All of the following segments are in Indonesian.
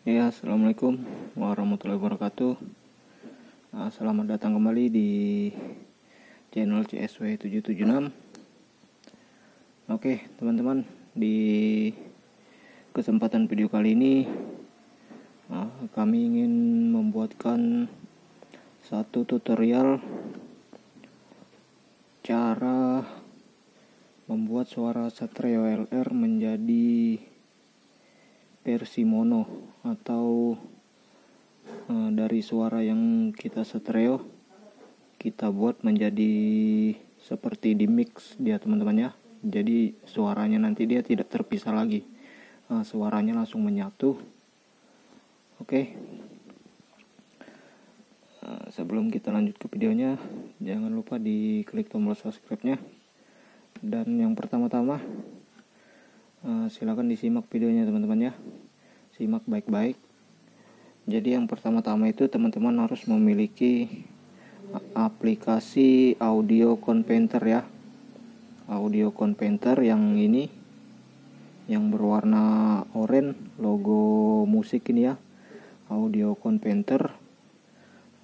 Ya, assalamualaikum warahmatullahi wabarakatuh. Uh, selamat datang kembali di channel CSW 776. Oke, teman-teman, di kesempatan video kali ini uh, kami ingin membuatkan satu tutorial cara membuat suara stereo LR menjadi versi mono atau uh, dari suara yang kita stereo kita buat menjadi seperti di mix dia teman-teman ya. Jadi suaranya nanti dia tidak terpisah lagi. Uh, suaranya langsung menyatu. Oke. Okay. uh, sebelum kita lanjut ke videonya jangan lupa di klik tombol subscribe nya dan yang pertama-tama uh, silakan disimak videonya teman-teman ya simak baik-baik. Jadi yang pertama-tama itu teman-teman harus memiliki aplikasi audio converter ya. Audio converter yang ini yang berwarna oranye logo musik ini ya. Audio converter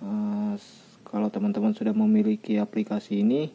uh, kalau teman-teman sudah memiliki aplikasi ini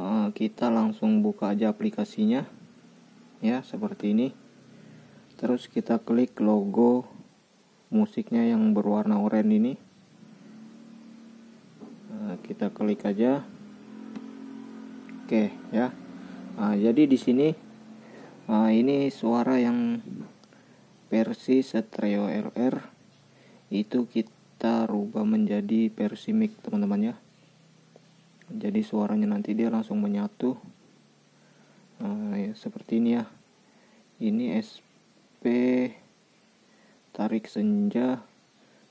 uh, kita langsung buka aja aplikasinya ya seperti ini terus kita klik logo musiknya yang berwarna oranye ini. Nah, kita klik aja. Oke ya. Nah, jadi di sini nah, ini suara yang versi stereo LR itu kita rubah menjadi versi mic teman-teman ya. Jadi suaranya nanti dia langsung menyatu. Nah, ya, seperti ini ya. Ini SP tarik senja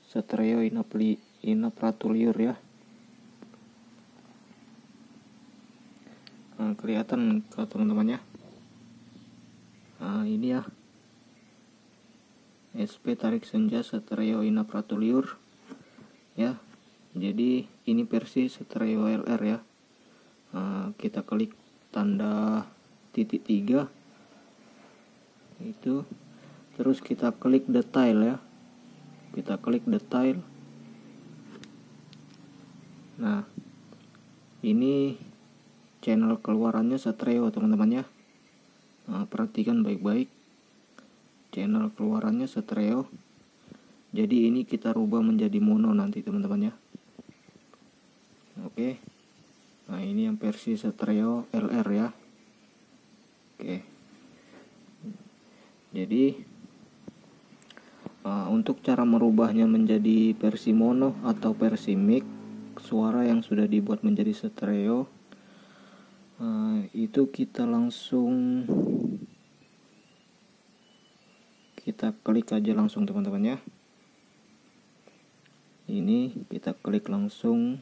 stereo inapli inapratuliur ya. Nah, kelihatan ke teman-teman ya. Nah, ini ya. SP tarik senja stereo inapratuliur ya. Jadi ini versi stereo LR ya. Nah, kita klik tanda titik tiga. Itu terus kita klik detail ya. Kita klik detail. Nah ini channel keluarannya stereo teman-teman ya. Nah, perhatikan baik-baik. Channel keluarannya stereo jadi ini kita rubah menjadi mono nanti teman-teman ya. Oke. Nah ini yang versi stereo LR ya. Oke. Jadi uh, untuk cara merubahnya menjadi versi mono atau versi mic suara yang sudah dibuat menjadi stereo uh, itu kita langsung kita klik aja langsung teman-teman ya. Ini kita klik langsung.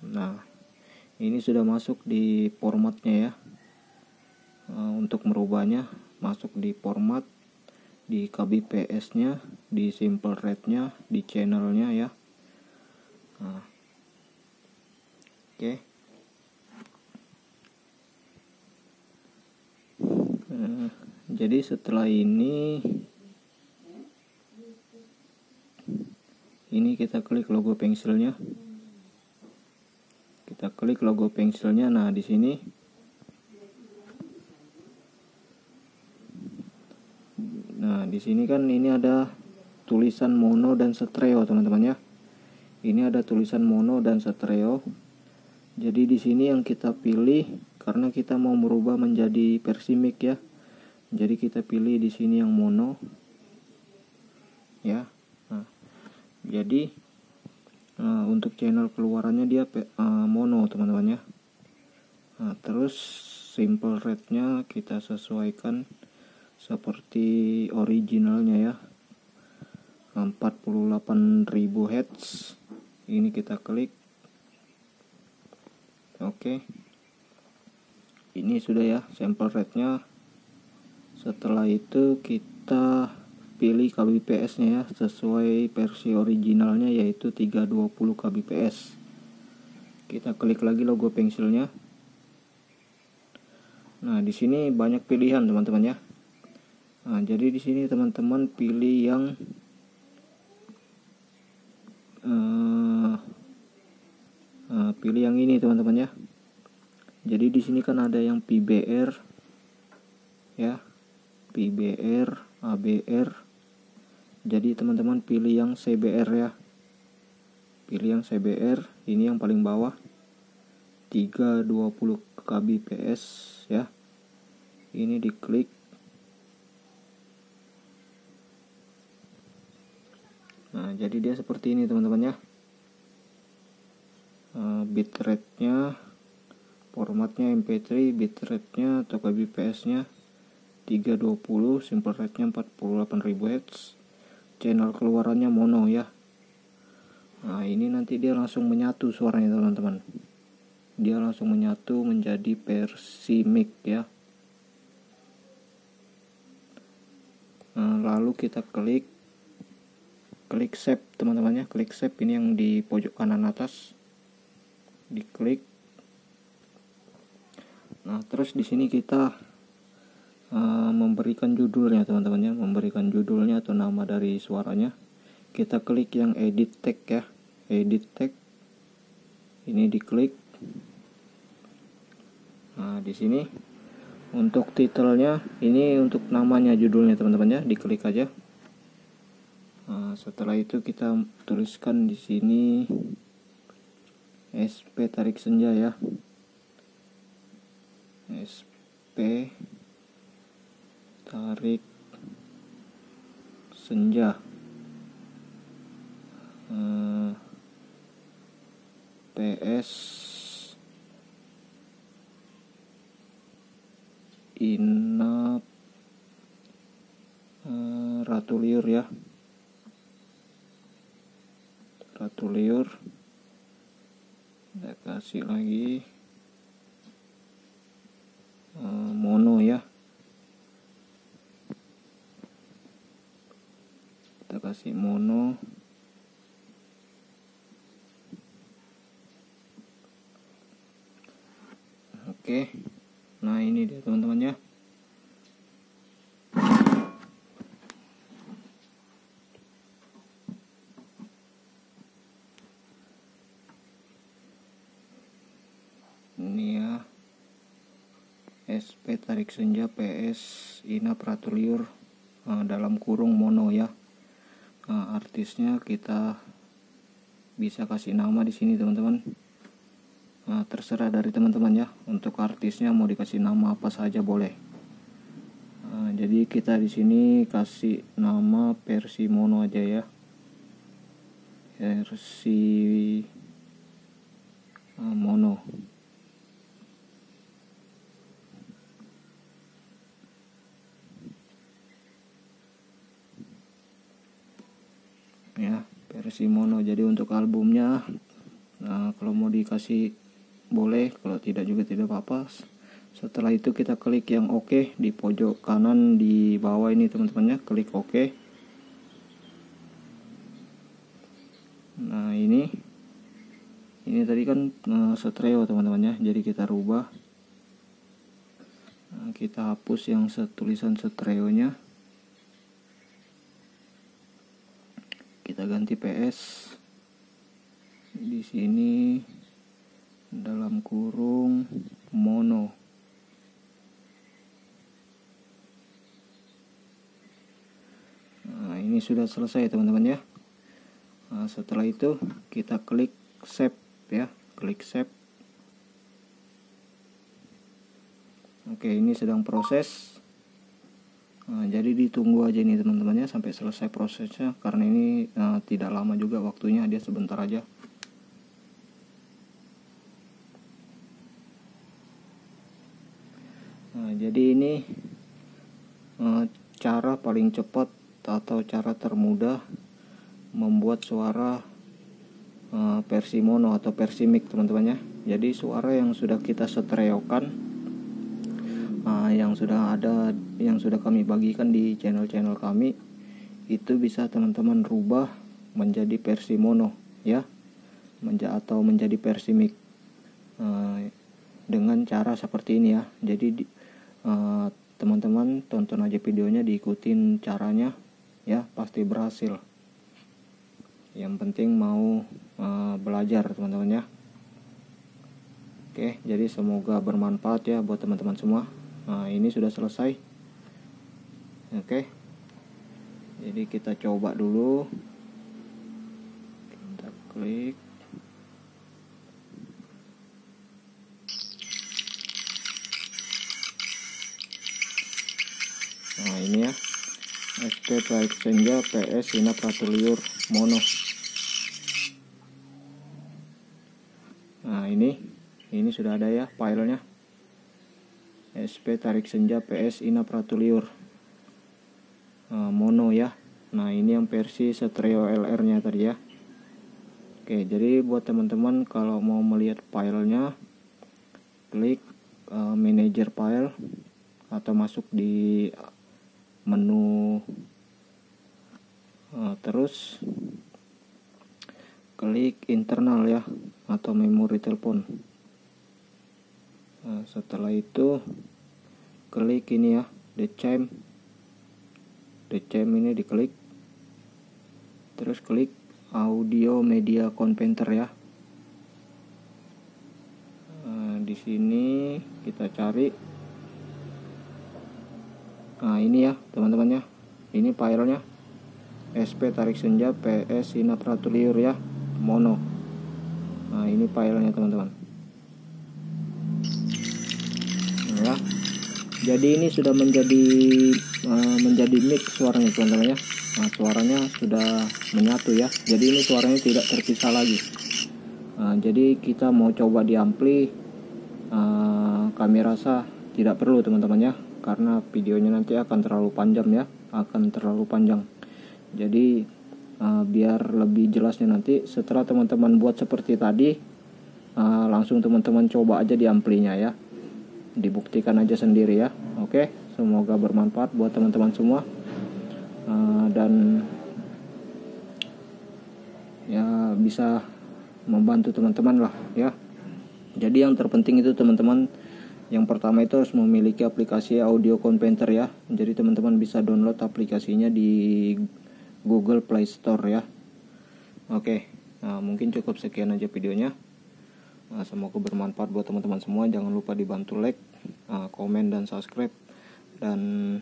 Nah ini sudah masuk di formatnya ya. Eh, untuk merubahnya masuk di format di kbps nya di simple rate nya di channelnya ya nah. oke okay. uh, jadi setelah ini ini kita klik logo pensilnya kita klik logo pensilnya nah di sini Nah, di sini kan ini ada tulisan mono dan stereo, teman-teman ya. Ini ada tulisan mono dan stereo. Jadi di sini yang kita pilih karena kita mau merubah menjadi versi mic ya. Jadi kita pilih di sini yang mono. Ya. Nah, jadi uh, untuk channel keluarannya dia uh, mono, teman-teman ya. Nah, terus simple rate-nya kita sesuaikan seperti originalnya ya. 48.000 Hz ini kita klik. Oke. Ini sudah ya sampel rate nya setelah itu kita pilih kbps nya ya sesuai versi originalnya yaitu 320 kbps kita klik lagi logo pensilnya. Nah di sini banyak pilihan teman-teman ya Nah, jadi di sini teman-teman pilih yang uh, uh, pilih yang ini teman-teman ya. Jadi di sini kan ada yang PBR ya. PBR, ABR. Jadi teman-teman pilih yang CBR ya. Pilih yang CBR, ini yang paling bawah. 320 kbps ya. Ini diklik nah jadi dia seperti ini teman-teman ya. Uh, bitrate nya formatnya mp3 bitrate nya atau kbps nya 320 simple rate nya 48000 Hz channel keluarannya mono ya. Nah ini nanti dia langsung menyatu suaranya teman-teman. Dia langsung menyatu menjadi versi mic ya. Nah, lalu kita klik klik save teman-teman ya klik save. Ini yang di pojok kanan atas. Diklik. Nah terus di sini kita uh, memberikan judulnya teman-teman ya memberikan judulnya atau nama dari suaranya. Kita klik yang edit tag ya. Edit tag ini diklik. Nah di sini untuk titelnya ini untuk namanya judulnya teman-teman ya diklik aja Nah, setelah itu kita tuliskan di sini SP tarik senja ya. SP tarik senja. Uh, eh, PS Inap uh, Ratu Liur ya satu liur. Kita kasih lagi. Uh, mono ya. Kita kasih mono oke nah ini dia teman-teman ya ini ya SP tarik senja PS Ina Pratuliur uh, dalam kurung mono ya. Uh, artisnya kita bisa kasih nama di sini teman-teman. Uh, terserah dari teman-teman ya untuk artisnya mau dikasih nama apa saja boleh. Uh, jadi kita di sini kasih nama versi mono aja ya. Versi uh, mono ya versi mono jadi untuk albumnya nah kalau mau dikasih boleh. Kalau tidak juga tidak apa-apa. Setelah itu kita klik yang oke OK di pojok kanan di bawah ini teman-teman ya klik oke. OK. nah ini. Ini tadi kan uh, stereo teman-teman ya jadi kita rubah. Nah, kita hapus yang tulisan stereonya ganti PS di sini dalam kurung mono. Nah ini sudah selesai teman-teman ya. Nah, setelah itu kita klik save ya. Klik save. Oke ini sedang proses Nah, jadi ditunggu aja nih teman-teman ya sampai selesai prosesnya karena ini uh, tidak lama juga waktunya dia sebentar aja. Nah, jadi ini uh, cara paling cepat atau cara termudah membuat suara versi mono atau versi mic teman-teman ya. Jadi suara yang sudah kita stereokan uh, yang sudah ada yang sudah kami bagikan di channel-channel kami itu bisa teman-teman rubah menjadi versi mono ya. Menja atau menjadi versi mic. Uh, dengan cara seperti ini ya. Jadi uh, teman-teman tonton aja videonya diikutin caranya ya. Pasti berhasil. Yang penting mau uh, belajar teman-teman ya. Oke jadi semoga bermanfaat ya buat teman-teman semua nah ini sudah selesai. Oke. Jadi kita coba dulu. Kita klik. Nah ini ya. SP Baik Senja PS Inap Ratuliur Mono. Nah ini. Ini sudah ada ya filenya SP tarik senja PS Inap Ratuliur uh, mono ya. Nah ini yang versi stereo LR nya tadi ya. Oke jadi buat teman-teman kalau mau melihat filenya klik uh, manager file atau masuk di menu uh, terus klik internal ya atau memori telepon nah, setelah itu klik ini ya the chime. The chime ini diklik. Terus klik audio media converter ya. Nah, di sini kita cari. Nah ini ya teman-teman ya ini filenya. SP tarik senja PS Sinap Ratuliur ya mono. Nah ini filenya teman-teman jadi ini sudah menjadi uh, menjadi mix suaranya teman-teman ya. Nah suaranya sudah menyatu ya. Jadi ini suaranya tidak terpisah lagi. Nah, jadi kita mau coba di ampli uh, kami rasa tidak perlu teman-teman ya. Karena videonya nanti akan terlalu panjang ya. Akan terlalu panjang. Jadi uh, biar lebih jelasnya nanti setelah teman-teman buat seperti tadi uh, langsung teman-teman coba aja di amplinya ya dibuktikan aja sendiri ya. Oke semoga bermanfaat buat teman-teman semua. Uh, dan ya bisa membantu teman-teman lah ya. Jadi yang terpenting itu teman-teman yang pertama itu harus memiliki aplikasi audio converter ya. Jadi teman-teman bisa download aplikasinya di Google Play Store ya. Oke nah, mungkin cukup sekian aja videonya semoga bermanfaat buat teman-teman semua. Jangan lupa dibantu like uh, komen dan subscribe. Dan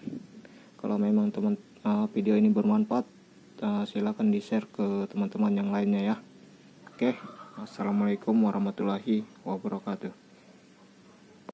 kalau memang teman uh, video ini bermanfaat uh, silahkan di share ke teman-teman yang lainnya ya. Oke assalamualaikum warahmatullahi wabarakatuh